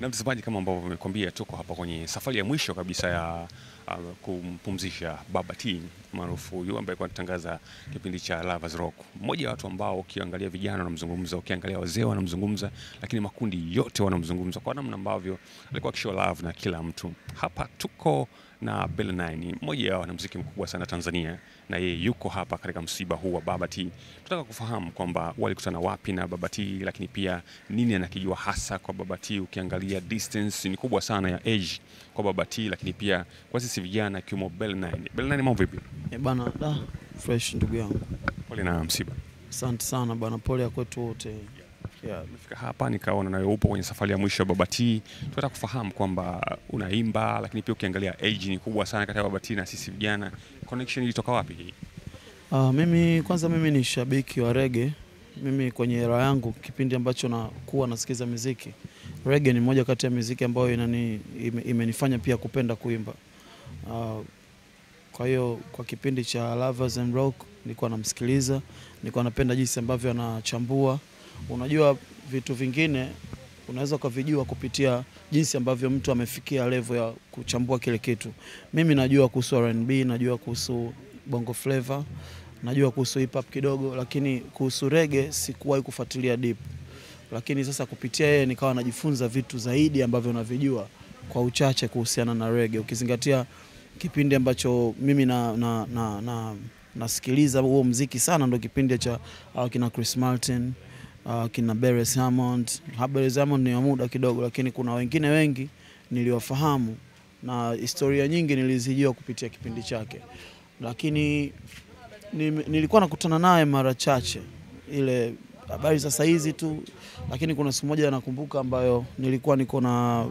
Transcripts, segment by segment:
Na mtazamaji, kama ambavyo umekwambia, tuko hapa kwenye safari ya mwisho kabisa ya kumpumzisha Baba T maarufu huyu ambaye alikuwa anatangaza kipindi cha Lovers Rock. Mmoja wa watu ambao ukiangalia vijana wanamzungumza, ukiangalia wazee wanamzungumza, lakini makundi yote wanamzungumza kwa namna ambavyo alikuwa akishow love na kila mtu. Hapa tuko na Bill Nine, mmoja wa wanamuziki mkubwa sana Tanzania, na yeye yuko hapa katika msiba huu wa Baba T. Tunataka kufahamu kwamba walikutana wapi na Baba T, lakini pia nini anakijua hasa kwa Baba T. Ukiangalia distance ni kubwa sana ya age kwa Baba T, lakini pia kwa sisi vijana akiwemo Bel 9. Bel 9, mambo vipi? Eh, bana da fresh ndugu yangu, Pole na msiba. asante sana bana, pole ya kwetu wote. Yeah. Nimefika hapa nikaona nawe upo kwenye safari ya mwisho ya Baba T. Tunataka kufahamu kwamba unaimba, lakini pia ukiangalia age ni kubwa sana kati ya Baba T na sisi vijana. Connection ilitoka wapi hii? Uh, mimi kwanza mimi ni shabiki wa rege. Mimi kwenye era yangu kipindi ambacho nakuwa nasikiza miziki, rege ni moja kati ya miziki ambayo inani, ime, imenifanya pia kupenda kuimba. Ah, kwa hiyo kwa kipindi cha Lovers and Rock nilikuwa namsikiliza, nilikuwa napenda jinsi ambavyo anachambua. Unajua vitu vingine unaweza ukavijua kupitia jinsi ambavyo mtu amefikia level ya kuchambua kile kitu. Mimi najua kuhusu R&B, najua kuhusu bongo flava, najua kuhusu hip hop kidogo, lakini kuhusu rege sikuwahi kufuatilia deep. Lakini sasa kupitia yeye nikawa najifunza vitu zaidi ambavyo navijua kwa uchache kuhusiana na rege, ukizingatia kipindi ambacho mimi na, na, na, na, nasikiliza huo mziki sana ndo kipindi cha uh, kina Chris Martin uh, kina Beres Hammond. Ha, Beres Hammond ni wa muda kidogo, lakini kuna wengine wengi niliwafahamu na historia nyingi nilizijua kupitia kipindi chake, lakini ni, nilikuwa nakutana naye mara chache, ile habari za saizi tu, lakini kuna siku moja nakumbuka ambayo nilikuwa niko na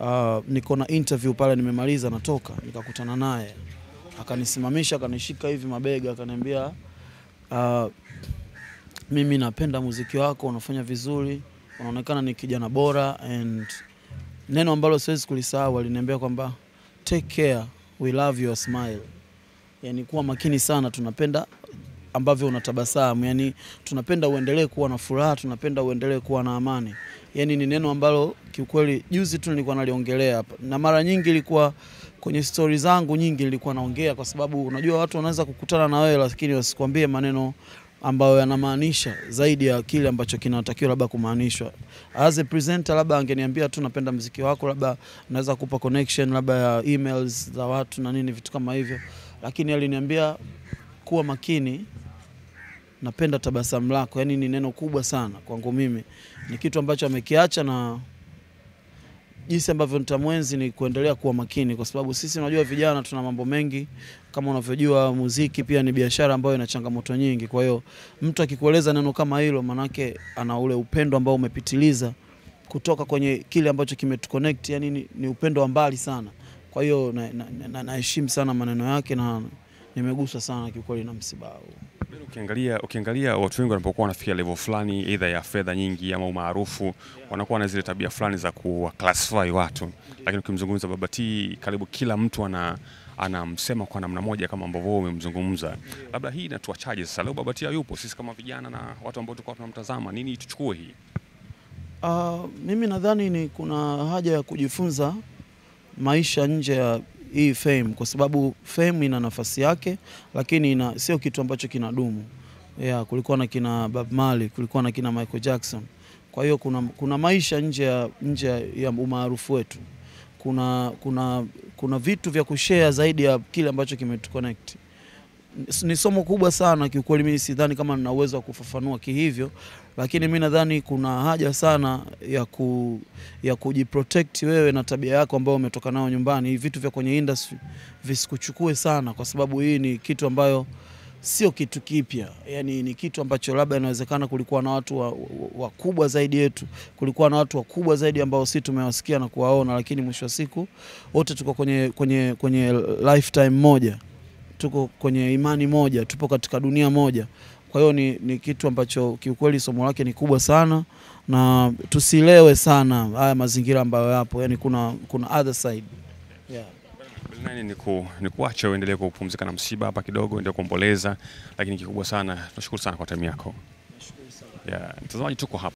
uh, niko na interview pale, nimemaliza natoka, nikakutana naye. Akanisimamisha, akanishika hivi mabega, akaniambia uh, mimi napenda muziki wako, unafanya vizuri, unaonekana ni kijana bora, and neno ambalo siwezi kulisahau, aliniambia kwamba take care, we love your smile, yani kuwa makini sana, tunapenda ambavyo unatabasamu, yani tunapenda uendelee kuwa na furaha, tunapenda uendelee kuwa na amani. Yani ni neno ambalo kiukweli juzi tu nilikuwa naliongelea hapa, na mara nyingi ilikuwa kwenye stori zangu nyingi nilikuwa naongea, kwa sababu unajua watu wanaweza kukutana na wewe lakini wasikwambie maneno ambayo yanamaanisha zaidi ya kile ambacho kinatakiwa labda kumaanishwa. As a presenter, labda angeniambia tu napenda mziki wako, labda naweza kupa connection labda ya emails za watu na nini vitu kama hivyo, lakini aliniambia kuwa makini, napenda tabasamu lako. Yani ni neno kubwa sana kwangu mimi, ni kitu ambacho amekiacha na jinsi ambavyo nitamwenzi ni kuendelea kuwa makini, kwa sababu sisi unajua vijana tuna mambo mengi, kama unavyojua muziki pia ni biashara ambayo ina changamoto nyingi. Kwa hiyo mtu akikueleza neno kama hilo, manake ana ule upendo ambao umepitiliza kutoka kwenye kile ambacho kimetuconnect, yani ni, ni upendo wa mbali sana. Kwa hiyo naheshimu na, na, na, sana maneno yake na nimeguswa sana kiukweli na msiba huu. Ukiangalia, ukiangalia watu wengi wanapokuwa wanafikia level fulani either ya fedha nyingi ama umaarufu, yeah. wanakuwa na zile tabia fulani za kuwa classify watu, lakini ukimzungumza Baba T, karibu kila mtu ana anamsema kwa namna moja kama ambavyo wewe umemzungumza. Labda hii inatuachaje sasa? Leo Baba T yupo, sisi kama vijana na watu ambao tulikuwa tunamtazama, nini tuchukue hii? Uh, mimi nadhani ni kuna haja ya kujifunza maisha nje ya hii fame kwa sababu fame ina nafasi yake, lakini ina sio kitu ambacho kinadumu. Yeah, kulikuwa na kina Bob Marley, kulikuwa na kina Michael Jackson. Kwa hiyo kuna, kuna maisha nje ya nje ya umaarufu wetu. Kuna, kuna, kuna vitu vya kushare zaidi ya kile ambacho kimetuconnect. Ni somo kubwa sana kiukweli. Mimi sidhani kama nina uwezo wa kufafanua kihivyo, lakini mi nadhani kuna haja sana ya, ku, ya kujiprotect wewe na tabia yako ambayo umetoka nayo nyumbani. Vitu vya kwenye industry visikuchukue sana, kwa sababu hii ni kitu ambayo sio kitu kipya, yani ni kitu ambacho labda inawezekana kulikuwa na watu wakubwa wa, wa zaidi yetu, kulikuwa na watu wakubwa zaidi ambao si tumewasikia na kuwaona, lakini mwisho wa siku wote tuko kwenye, kwenye, kwenye lifetime moja, tuko kwenye imani moja, tupo katika dunia moja. Kwa hiyo ni, ni kitu ambacho kiukweli somo lake ni kubwa sana, na tusilewe sana haya mazingira ambayo yapo, yani kuna, kuna other side yeah. Nani ni, ku, ni kuacha uendelee kupumzika na msiba hapa kidogo, endelee kuomboleza, lakini kikubwa sana tunashukuru sana kwa time yako. Yeah, mtazamaji tuko hapa